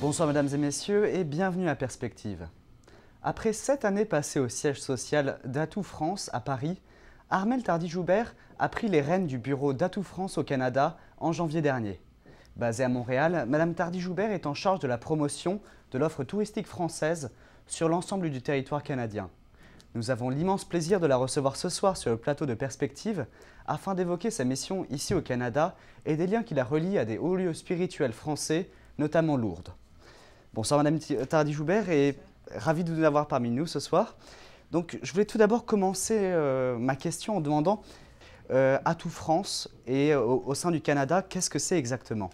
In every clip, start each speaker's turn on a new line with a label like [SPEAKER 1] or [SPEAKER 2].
[SPEAKER 1] Bonsoir mesdames et messieurs et bienvenue à Perspective. Après sept années passées au siège social d'Atout France à Paris, Armel Tardy-Joubert a pris les rênes du bureau d'Atout France au Canada en janvier dernier. Basée à Montréal, Madame Tardy-Joubert est en charge de la promotion de l'offre touristique française sur l'ensemble du territoire canadien. Nous avons l'immense plaisir de la recevoir ce soir sur le plateau de Perspective afin d'évoquer sa mission ici au Canada et des liens qui la relient à des hauts lieux spirituels français, notamment Lourdes. Bonsoir Madame Tardy-Joubert et ravi de vous avoir parmi nous ce soir. Donc je voulais tout d'abord commencer euh, ma question en demandant euh, Atout France et euh, au, sein du Canada, qu'est-ce que c'est exactement?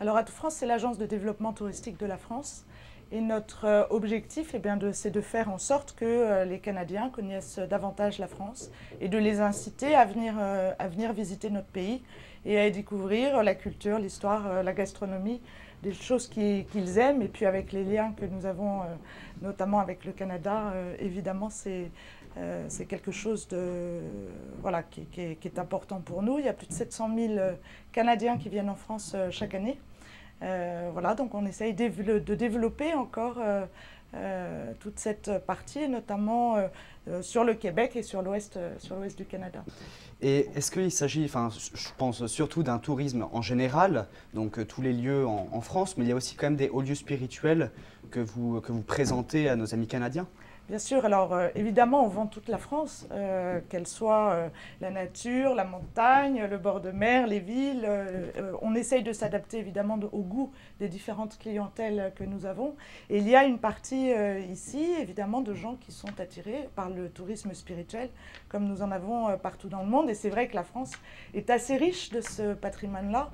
[SPEAKER 2] Alors Atout France, c'est l'agence de développement touristique de la France. Et notre euh, objectif, eh c'est de faire en sorte que euh, les Canadiens connaissent davantage la France et de les inciter à venir, euh, à venir visiter notre pays et à y découvrir la culture, l'histoire, euh, la gastronomie, des choses qui- qu'ils aiment. Et puis avec les liens que nous avons, euh, notamment avec le Canada, euh, évidemment, c'est euh, c'est quelque chose de, voilà, qui, qui est, important pour nous. Il y a plus de 700 000 euh, Canadiens qui viennent en France chaque année. Voilà, donc on essaye de développer encore euh, toute cette partie, notamment euh, euh, sur le Québec et sur l'ouest sur l'ouest du Canada.
[SPEAKER 1] Et est-ce qu'il s'agit, enfin, je pense surtout d'un tourisme en général, donc tous les lieux en, en France, mais il y a aussi quand même des hauts lieux spirituels que vous, que vous présentez à nos amis canadiens?
[SPEAKER 2] Bien sûr, alors euh, évidemment, on vend toute la France, euh, qu'elle soit euh, la nature, la montagne, le bord de mer, les villes. on essaye de s'adapter évidemment de- au goût des différentes clientèles que nous avons. Et il y a une partie ici, évidemment, de gens qui sont attirés par le tourisme spirituel, comme nous en avons partout dans le monde. Et c'est vrai que la France est assez riche de ce patrimoine-là,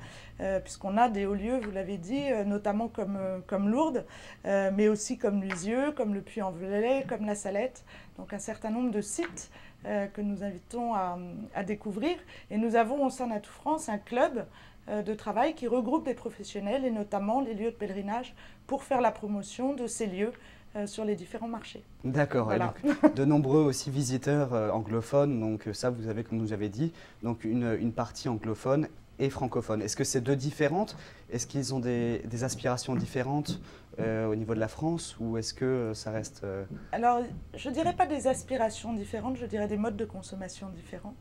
[SPEAKER 2] puisqu'on a des hauts lieux, vous l'avez dit, notamment comme, comme Lourdes, mais aussi comme Lisieux, comme le Puy-en-Velay, comme la Salette. Donc un certain nombre de sites euh, que nous invitons à, à découvrir. Et nous avons au sein d'Atout France un club euh, de travail qui regroupe des professionnels et notamment les lieux de pèlerinage pour faire la promotion de ces lieux euh, sur les différents marchés.
[SPEAKER 1] D'accord.
[SPEAKER 2] Voilà.
[SPEAKER 1] de nombreux aussi visiteurs anglophones, donc ça vous avez, comme vous avez dit, donc une, une partie anglophone et francophone. Est-ce que c'est deux différentes Est-ce qu'ils ont des, aspirations différentes euh, au niveau de la France ou est-ce que euh, ça reste... euh,
[SPEAKER 2] Alors, je dirais pas des aspirations différentes, je dirais des modes de consommation différents.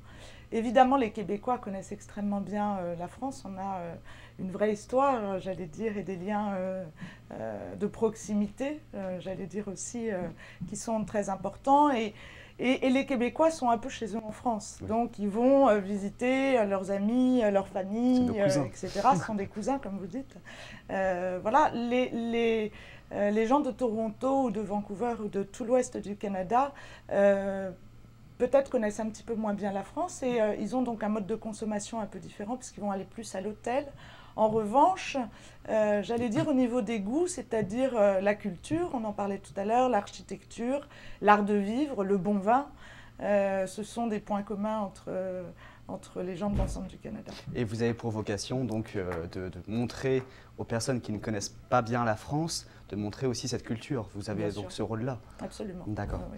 [SPEAKER 2] Évidemment, les Québécois connaissent extrêmement bien la France. On a une vraie histoire, j'allais dire, et des liens de proximité, j'allais dire aussi, qui sont très importants. Et, et, et les Québécois sont un peu chez eux en France.
[SPEAKER 1] Oui.
[SPEAKER 2] Donc, ils vont euh, visiter euh, leurs amis, euh, leurs familles, etc. Ce sont des cousins, comme vous dites. Euh, voilà, les, les, les gens de Toronto ou de Vancouver ou de tout l'ouest du Canada peut-être connaissent un petit peu moins bien la France et ils ont donc un mode de consommation un peu différent puisqu'ils vont aller plus à l'hôtel. En revanche, euh, j'allais dire au niveau des goûts, c'est-à-dire euh, la culture, on en parlait tout à l'heure, l'architecture, l'art de vivre, le bon vin, euh, ce sont des points communs entre, entre les gens de l'ensemble du Canada.
[SPEAKER 1] Et vous avez pour vocation donc de, de montrer aux personnes qui ne connaissent pas bien la France, de montrer aussi cette culture. Vous avez
[SPEAKER 2] Bien
[SPEAKER 1] donc
[SPEAKER 2] sûr.
[SPEAKER 1] ce rôle-là.
[SPEAKER 2] Absolument.
[SPEAKER 1] D'accord.
[SPEAKER 2] Ouais.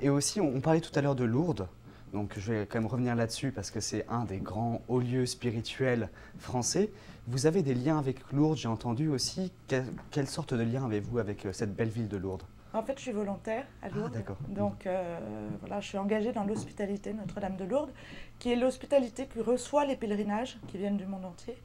[SPEAKER 1] Et aussi, on, on parlait tout à l'heure de Lourdes. Donc je vais quand même revenir là-dessus parce que c'est un des grands hauts lieux spirituels français. Vous avez des liens avec Lourdes, j'ai entendu aussi. Quelle, quelle sorte de lien avez-vous avec euh, cette belle ville de Lourdes?
[SPEAKER 2] En fait, je suis volontaire à
[SPEAKER 1] Ah,
[SPEAKER 2] Lourdes.
[SPEAKER 1] d'accord.
[SPEAKER 2] Donc euh, voilà, je suis engagée dans l'hospitalité Notre-Dame de Lourdes, qui est l'hospitalité qui reçoit les pèlerinages qui viennent du monde entier.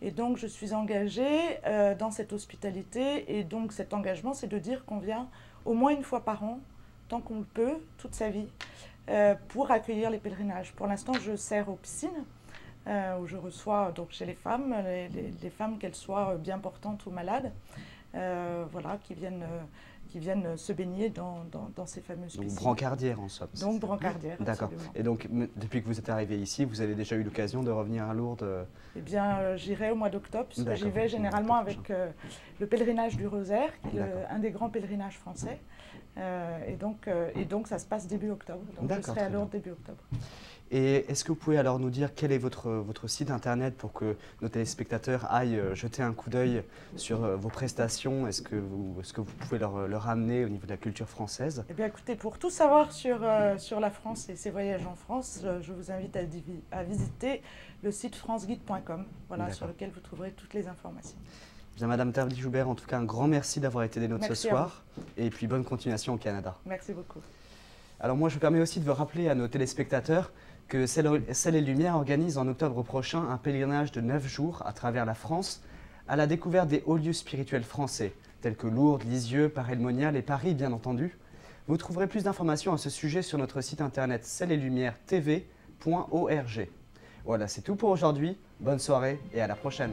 [SPEAKER 2] Et donc, je suis engagée euh, dans cette hospitalité. Et donc, cet engagement, c'est de dire qu'on vient au moins une fois par an, tant qu'on le peut, toute sa vie, euh, pour accueillir les pèlerinages. Pour l'instant, je sers aux piscines. euh, où je reçois donc chez les femmes, les, les- femmes qu'elles soient bien portantes ou malades, euh, voilà, qui viennent, qui viennent se baigner dans, dans, dans ces fameuses
[SPEAKER 1] Donc
[SPEAKER 2] piscines.
[SPEAKER 1] brancardière en somme.
[SPEAKER 2] Donc brancardière,
[SPEAKER 1] D'accord. Et donc depuis que vous êtes arrivé ici, vous avez déjà eu l'occasion de revenir à Lourdes euh,
[SPEAKER 2] Eh bien, euh, j'irai au mois d'octobre, j'y vais généralement avec euh, le pèlerinage du Rosaire, qui est le- un des grands pèlerinages français. Et, donc, et donc, ça se passe début octobre. Donc, je serai à Lourdes début octobre.
[SPEAKER 1] Et est-ce que vous pouvez alors nous dire quel est votre, votre site internet pour que nos téléspectateurs aillent euh, jeter un coup d'œil sur euh, vos prestations Est-ce que, vous, est-ce que vous pouvez leur, leur amener au niveau de la culture française?
[SPEAKER 2] Eh bien, écoutez, pour tout savoir sur, euh, sur la France et ses voyages en France, euh, je vous invite à, visiter le site franceguide.com, voilà, sur lequel vous trouverez toutes les informations.
[SPEAKER 1] Bien, Madame Tardy-Joubert, en tout cas, un grand merci d'avoir été des nôtres ce
[SPEAKER 2] Merci
[SPEAKER 1] soir. Et puis, bonne continuation au Canada.
[SPEAKER 2] Merci beaucoup.
[SPEAKER 1] Alors moi, je me permets aussi de vous rappeler à nos téléspectateurs que Celle Celle et Lumière organise en octobre prochain un pèlerinage de 9 jours à travers la France à la découverte des hauts lieux spirituels français, tels que Lourdes, Lisieux, Paray-le-Monial et Paris, bien entendu. Vous trouverez plus d'informations à ce sujet sur notre site internet tv.org. Voilà, c'est tout pour aujourd'hui. Bonne soirée et à la prochaine.